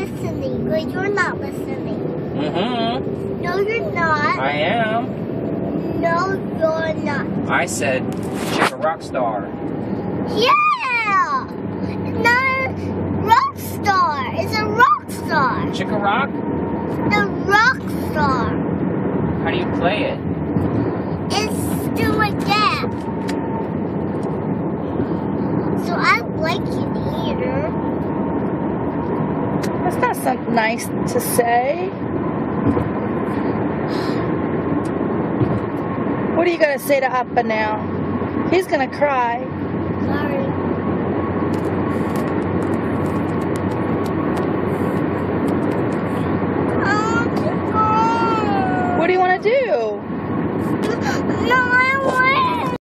Listening, but you're not listening. Mm-hmm. No, you're not. I am. No, you're not. I said chick a rock star. Yeah! No, rock star. It's a rock star. Chick a rock? The rock star. How do you play it? It's through a gap. So I like it here. That's not something nice to say. What are you going to say to Appa now? He's going to cry. Sorry. What do you want to do?